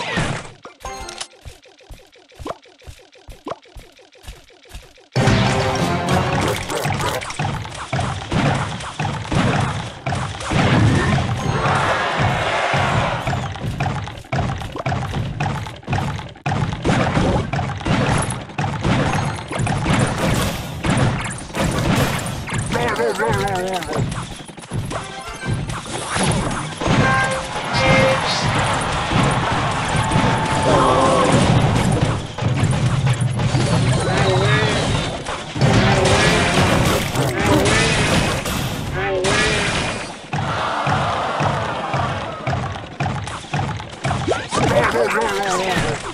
Yeah. 没有没有没有没有。